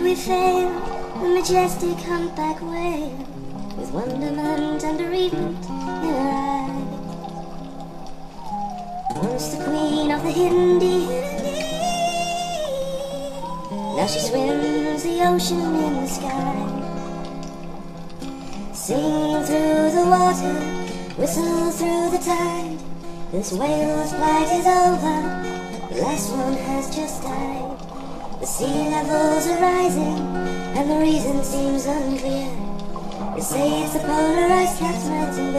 should we fail the majestic humpback whale with wonderment and bereavement in her eye? Once the queen of the deep, now she swims the ocean in the sky, singing through the water, whistle through the tide. This whale's flight is over, the last one has just sea levels are rising, and the reason seems unclear. They say it's the polar ice caps melting,